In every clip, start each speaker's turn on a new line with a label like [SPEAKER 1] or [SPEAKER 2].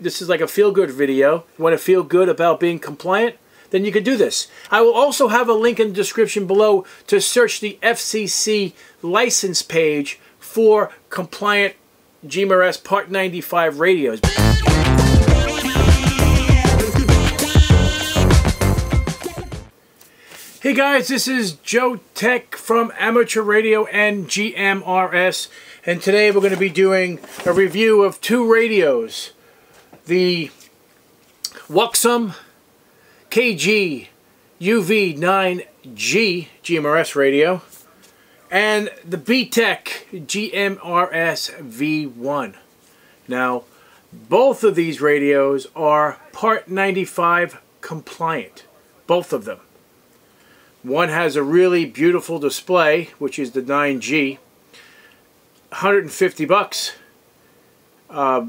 [SPEAKER 1] this is like a feel-good video, you want to feel good about being compliant, then you can do this. I will also have a link in the description below to search the FCC license page for compliant GMRS Part 95 radios. Hey guys, this is Joe Tech from Amateur Radio and GMRS, and today we're going to be doing a review of two radios. The Wouxun KG UV9G GMRS radio and the BTECH GMRS V1. Now, both of these radios are Part 95 compliant, both of them. One has a really beautiful display, which is the 9G. 150 bucks. Uh,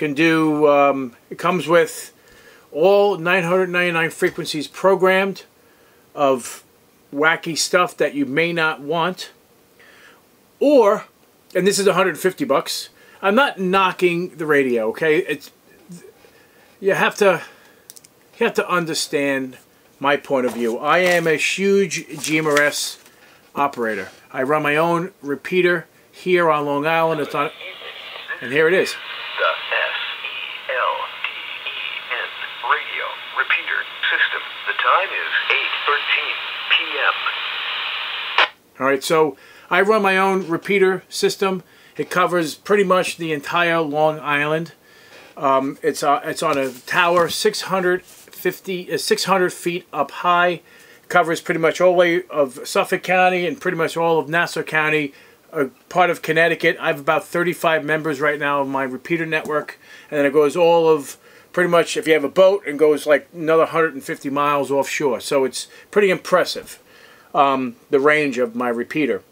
[SPEAKER 1] can do, um, it comes with all 999 frequencies programmed of wacky stuff that you may not want. Or, and this is 150 bucks. I'm not knocking the radio, okay? It's you have to you have to understand my point of view. I am a huge GMRS operator. I run my own repeater here on Long Island. It's on, and here it is.
[SPEAKER 2] The S-E-L-T-E-N radio repeater system. The time is 8.13 p.m.
[SPEAKER 1] All right, so I run my own repeater system. It covers pretty much the entire Long Island. Um, it's, uh, it's on a tower 650, uh, 600 feet up high. Covers pretty much all way of Suffolk County and pretty much all of Nassau County, a part of Connecticut. I have about 35 members right now of my repeater network. And then it goes all of pretty much, if you have a boat, and goes like another 150 miles offshore. So it's pretty impressive, um, the range of my repeater.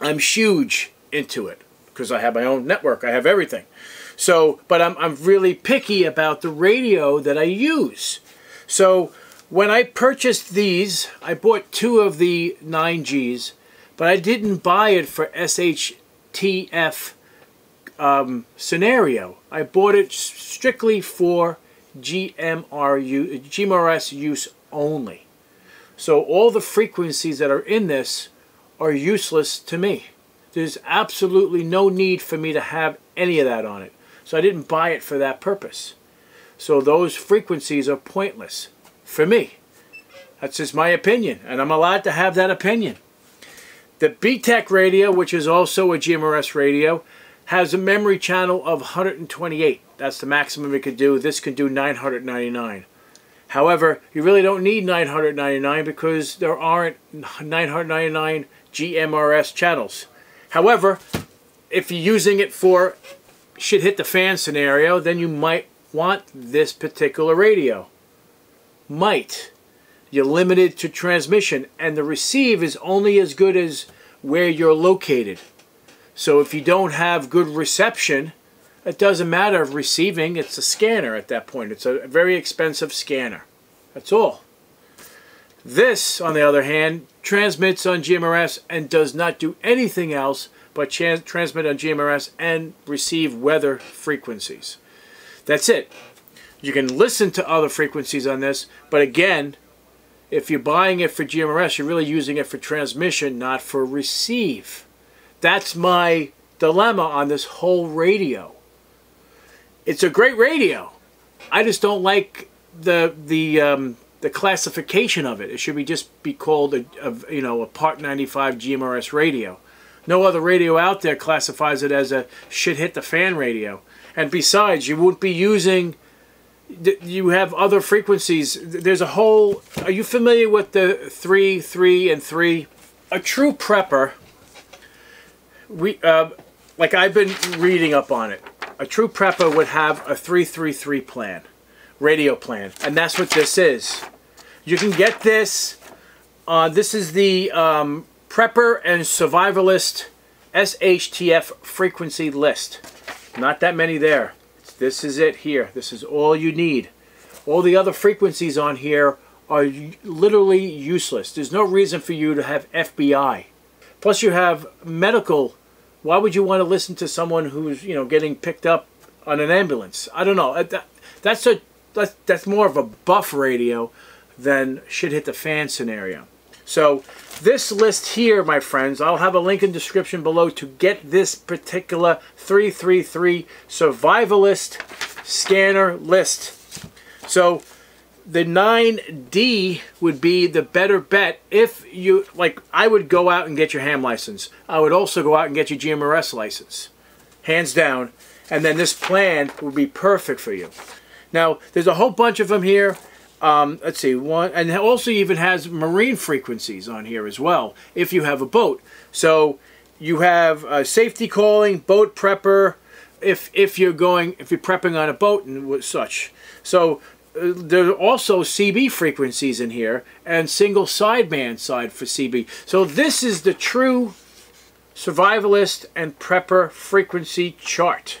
[SPEAKER 1] I'm huge into it because I have my own network. I have everything. So, but I'm, I'm really picky about the radio that I use. So when I purchased these, I bought two of the 9Gs, but I didn't buy it for SHTF um, scenario. I bought it strictly for GMRU, GMRS use only. So all the frequencies that are in this are useless to me. There's absolutely no need for me to have any of that on it. So I didn't buy it for that purpose. So those frequencies are pointless for me. That's just my opinion, and I'm allowed to have that opinion. The BTECH radio, which is also a GMRS radio, has a memory channel of 128. That's the maximum it could do. This can do 999. However, you really don't need 999 because there aren't 999 GMRS channels. However, if you're using it for shit hit the fan scenario, then you might want this particular radio. Might. You're limited to transmission, and the receive is only as good as where you're located. So if you don't have good reception, it doesn't matter of receiving, it's a scanner at that point. It's a very expensive scanner. That's all. This, on the other hand, transmits on GMRS and does not do anything else but transmit on GMRS and receive weather frequencies. That's it. You can listen to other frequencies on this, but again, if you're buying it for GMRS, you're really using it for transmission, not for receive. That's my dilemma on this whole radio. It's a great radio. I just don't like the the um, the classification of it. It should be just be called a, a you know a Part 95 GMRS radio. No other radio out there classifies it as a shit hit the fan radio. And besides, you won't be using you have other frequencies. There's a whole. Are you familiar with the three, three, and three? A true prepper. We uh, like I've been reading up on it. A true prepper would have a three, three, three plan, radio plan, and that's what this is. You can get this. Uh, this is the um, prepper and survivalist SHTF frequency list. Not that many there. This is it here. This is all you need. All the other frequencies on here are literally useless. There's no reason for you to have FBI. Plus you have medical. Why would you want to listen to someone who's, you know, getting picked up on an ambulance. I don't know. That, that's a that's, that's more of a buff radio than should hit the fan scenario. So this list here, my friends, I'll have a link in description below to get this particular 333 survivalist scanner list. So the 9D would be the better bet if you, like, I would go out and get your ham license. I would also go out and get your GMRS license. Hands down. And then this plan would be perfect for you. Now, there's a whole bunch of them here. Um, let's see, one, and it also even has marine frequencies on here as well, if you have a boat. So you have uh, safety calling, boat prepper, if if you're going, if you're prepping on a boat and such. So there are also CB frequencies in here and single sideband side for CB. So this is the true survivalist and prepper frequency chart.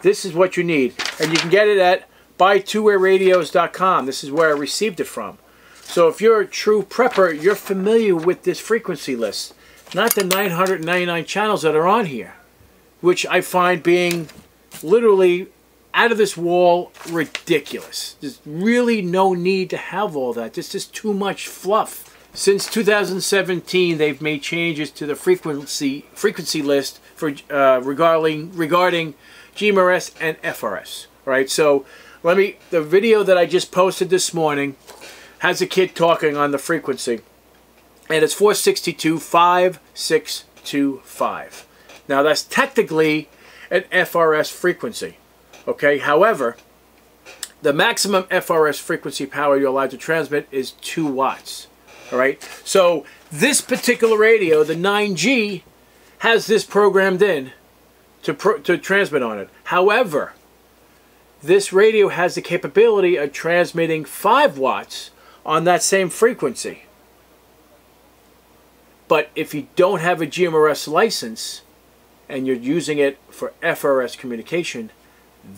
[SPEAKER 1] This is what you need. And you can get it at buytwowayradios.com. This is where I received it from. So if you're a true prepper, you're familiar with this frequency list, not the 999 channels that are on here, which I find being literally out of this wall ridiculous. There's really no need to have all that. This is too much fluff. Since 2017, they've made changes to the frequency frequency list for uh, regarding regarding GMRS and FRS. Right, so let me, the video that I just posted this morning has a kid talking on the frequency. And it's 462 5625. Now that's technically an FRS frequency. Okay, however, the maximum FRS frequency power you're allowed to transmit is 2 watts. Alright, so this particular radio, the 9G, has this programmed in to, to transmit on it. However, this radio has the capability of transmitting 5 watts on that same frequency. But if you don't have a GMRS license and you're using it for FRS communication,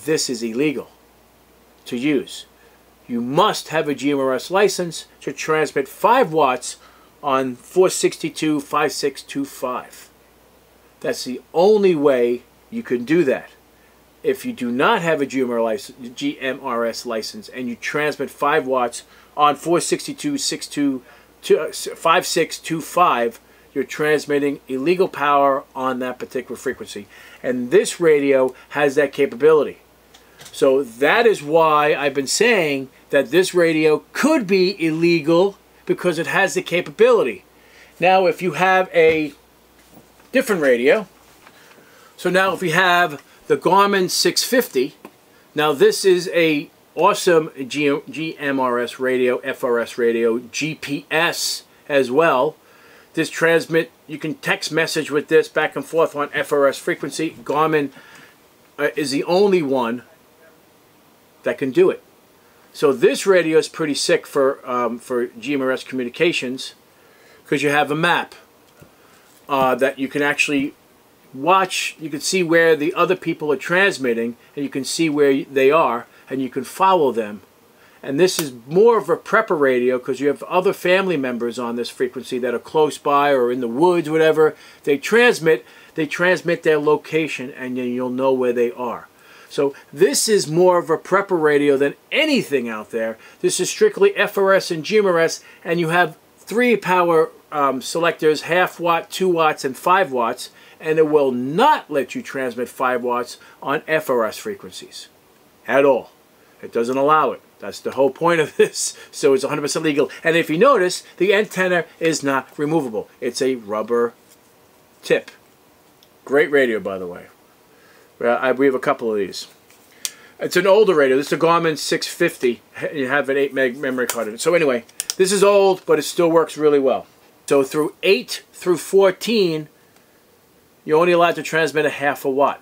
[SPEAKER 1] this is illegal to use. You must have a GMRS license to transmit 5 watts on 462 5625. That's the only way you can do that if you do not have a GMRS license and you transmit 5 watts on 462 5625, you're transmitting illegal power on that particular frequency. And this radio has that capability. So that is why I've been saying that this radio could be illegal because it has the capability. Now, if you have a different radio, so now if we have the Garmin 650. Now this is a awesome GMRS radio, FRS radio, GPS as well. This transmit, you can text message with this back and forth on FRS frequency. Garmin uh, is the only one that can do it. So this radio is pretty sick for, um, for GMRS communications because you have a map uh, that you can actually watch, you can see where the other people are transmitting, and you can see where they are, and you can follow them. And this is more of a prepper radio because you have other family members on this frequency that are close by or in the woods, whatever. They transmit, they transmit their location, and then you'll know where they are. So this is more of a prepper radio than anything out there. This is strictly FRS and GMRS, and you have three power um, selectors, half watt, two watts, and five watts and it will not let you transmit 5 watts on FRS frequencies at all. It doesn't allow it. That's the whole point of this. So it's 100% legal. And if you notice, the antenna is not removable. It's a rubber tip. Great radio, by the way. We have a couple of these. It's an older radio. This is a Garmin 650. You have an 8 meg memory card in it. So anyway, this is old, but it still works really well. So through 8 through 14, you're only allowed to transmit a half a watt.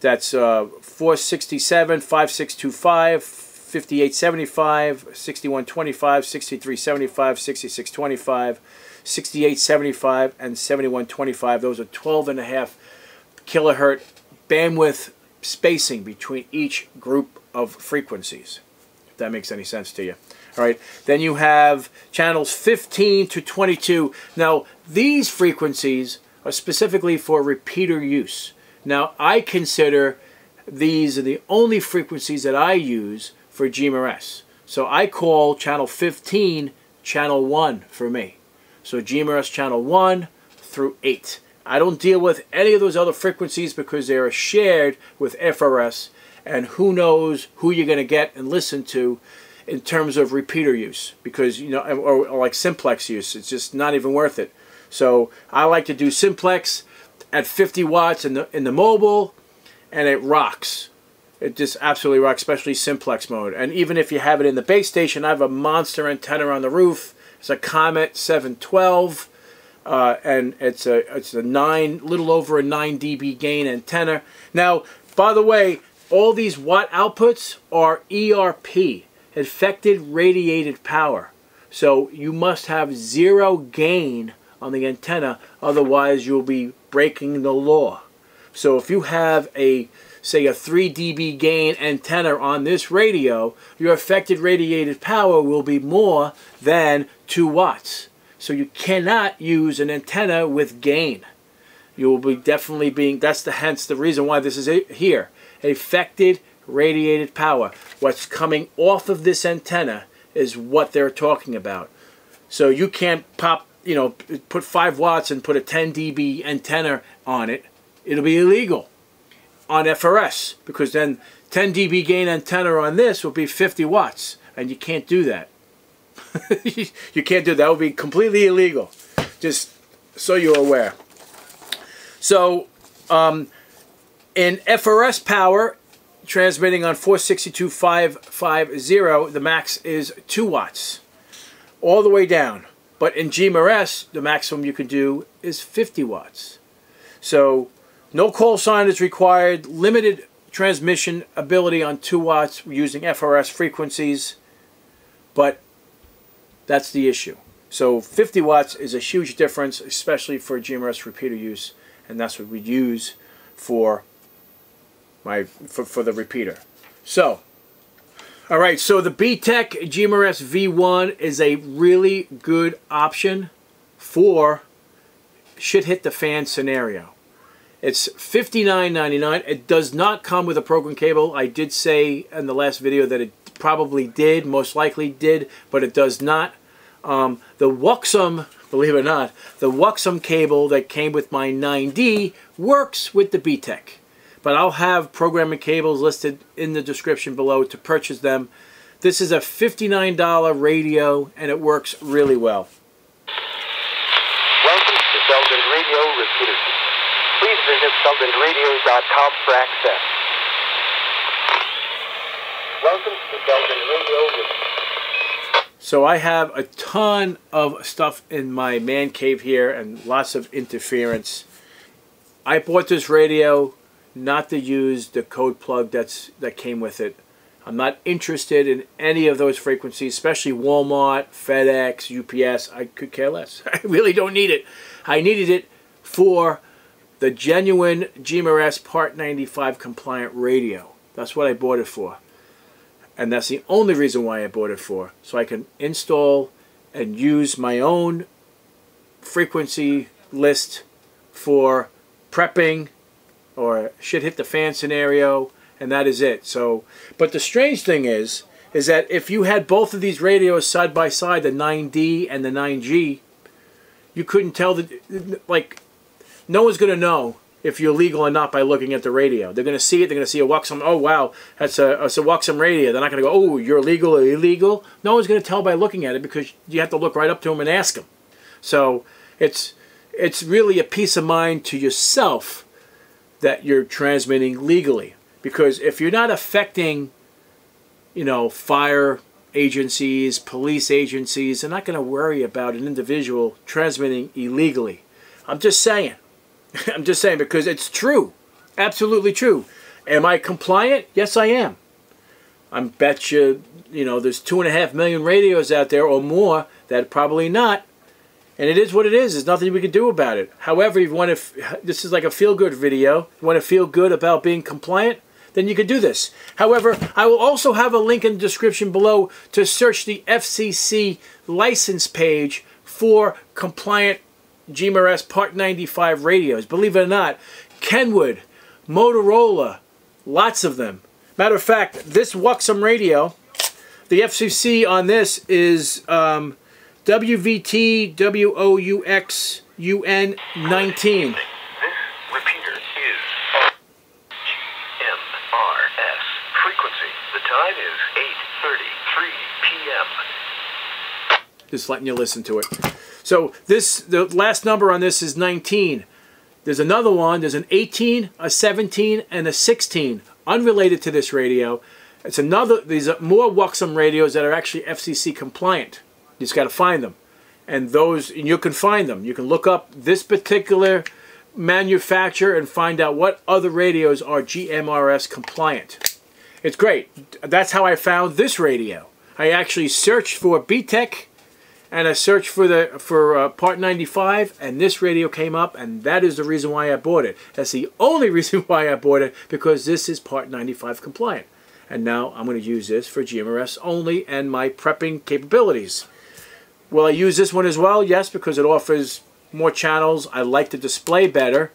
[SPEAKER 1] That's uh, 467, 5625, 5875, 6125, 6375, 6625, 6875, and 7125. Those are 12 and a half kilohertz bandwidth spacing between each group of frequencies. If that makes any sense to you. All right. Then you have channels 15 to 22. Now, these frequencies are specifically for repeater use. Now, I consider these are the only frequencies that I use for GMRS. So I call channel 15 channel 1 for me. So GMRS channel 1 through 8. I don't deal with any of those other frequencies because they are shared with FRS and who knows who you're going to get and listen to in terms of repeater use because you know or, or, like simplex use it's just not even worth it so I like to do simplex at 50 watts in the in the mobile and it rocks. It just absolutely rocks especially simplex mode. And even if you have it in the base station I have a monster antenna on the roof. It's a Comet 712 uh, and it's a it's a nine little over a 9 dB gain antenna. Now by the way all these watt outputs are ERP effective radiated power. So you must have zero gain on the antenna, otherwise you'll be breaking the law. So if you have a, say a 3 dB gain antenna on this radio, your affected radiated power will be more than 2 watts. So you cannot use an antenna with gain. You will be definitely being, that's the hence the reason why this is here. Affected radiated power. What's coming off of this antenna is what they're talking about. So you can't pop, you know, put 5 watts and put a 10 dB antenna on it. It'll be illegal on FRS because then 10 dB gain antenna on this will be 50 watts and you can't do that. you can't do that. That would be completely illegal. Just so you're aware. So um, in FRS power, transmitting on 462.550, the max is 2 watts, all the way down. But in GMRS, the maximum you can do is 50 watts. So no call sign is required, limited transmission ability on 2 watts using FRS frequencies, but that's the issue. So 50 watts is a huge difference, especially for GMRS repeater use, and that's what we use for my for, for the repeater. So, all right, so the BTECH GMRS V1 is a really good option for should hit the fan scenario. It's $59.99. It does not come with a program cable. I did say in the last video that it probably did, most likely did, but it does not. Um, the Wouxun, believe it or not, the Wouxun cable that came with my 9D works with the BTECH but I'll have programming cables listed in the description below to purchase them. This is a $59 radio and it works really well.
[SPEAKER 2] Welcome to Belden Radio Repeater. Please visit beldenradio.com for access. Welcome to Belden Radio Repeater.
[SPEAKER 1] So I have a ton of stuff in my man cave here and lots of interference. I bought this radio not to use the code plug that's that came with it. I'm not interested in any of those frequencies, especially Walmart, FedEx, UPS. I could care less. I really don't need it. I needed it for the genuine GMRS Part 95 compliant radio. That's what I bought it for. And that's the only reason why I bought it for. So I can install and use my own frequency list for prepping or shit hit the fan scenario, and that is it. So, but the strange thing is, is that if you had both of these radios side by side, the 9D and the 9G, you couldn't tell that, like, no one's going to know if you're legal or not by looking at the radio. They're going to see it. They're going to see a Wouxun. Oh, wow, that's a, that's a Wouxun radio. They're not going to go, oh, you're legal or illegal. No one's going to tell by looking at it because you have to look right up to them and ask them. So it's it's really a peace of mind to yourself that you're transmitting legally. Because if you're not affecting, you know, fire agencies, police agencies, they're not going to worry about an individual transmitting illegally. I'm just saying. I'm just saying because it's true. Absolutely true. Am I compliant? Yes, I am. I bet you, you know, there's two and a half million radios out there or more that probably not. And it is what it is. There's nothing we can do about it. However, if you want to, this is like a feel-good video. You want to feel good about being compliant? Then you can do this. However, I will also have a link in the description below to search the FCC license page for compliant GMRS Part 95 radios. Believe it or not, Kenwood, Motorola, Lots of them. Matter of fact, this Wouxun radio, the FCC on this is um, WVT WOUX UN 19.
[SPEAKER 2] This repeater is GMRS frequency. The time is 8.33 p.m.
[SPEAKER 1] Just letting you listen to it. So this, the last number on this is 19. There's another one, there's an 18, a 17, and a 16, unrelated to this radio. It's another, these are more Wouxun radios that are actually FCC compliant. You just got to find them. And those, and you can find them. You can look up this particular manufacturer and find out what other radios are GMRS compliant. It's great. That's how I found this radio. I actually searched for BTECH and I searched for the for uh, part 95 and this radio came up and that is the reason why I bought it. That's the only reason why I bought it because this is part 95 compliant. And now I'm going to use this for GMRS only and my prepping capabilities. Will I use this one as well? Yes, because it offers more channels. I like the display better.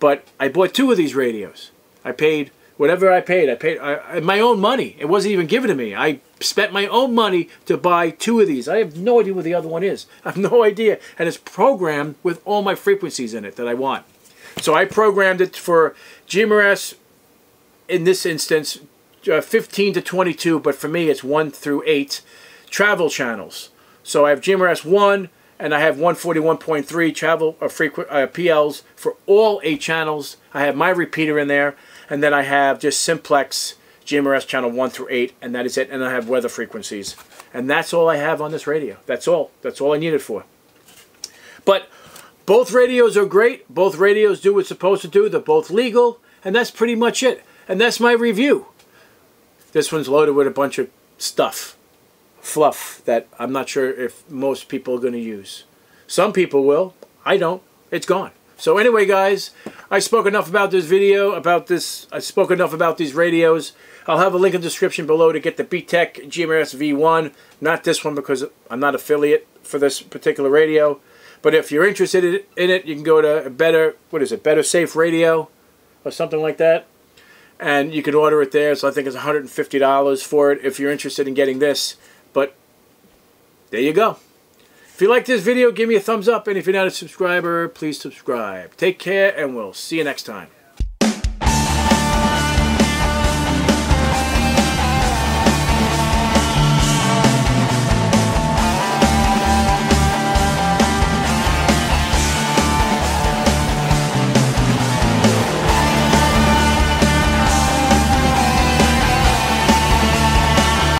[SPEAKER 1] But I bought two of these radios. I paid whatever I paid. I paid I, my own money. It wasn't even given to me. I spent my own money to buy two of these. I have no idea what the other one is. I have no idea. And it's programmed with all my frequencies in it that I want. So I programmed it for GMRS, in this instance, uh, 15 to 22, but for me it's 1 through 8 travel channels. So I have GMRS 1 and I have 141.3 travel uh, frequent uh, PLs for all 8 channels. I have my repeater in there and then I have just simplex GMRS channel 1 through 8 and that is it and I have weather frequencies. And that's all I have on this radio. That's all. That's all I need it for. But both radios are great. Both radios do what it's supposed to do. They're both legal and that's pretty much it. And that's my review. This one's loaded with a bunch of stuff, fluff, that I'm not sure if most people are going to use. Some people will. I don't. It's gone. So anyway, guys, I spoke enough about this video, about this, I spoke enough about these radios. I'll have a link in the description below to get the BTECH GMRS V1. Not this one because I'm not affiliate for this particular radio. But if you're interested in it, you can go to Better, what is it, Better Safe Radio or something like that and you can order it there. So I think it's $150 for it if you're interested in getting this. There you go. If you like this video, give me a thumbs up. And if you're not a subscriber, please subscribe. Take care, and we'll see you next time.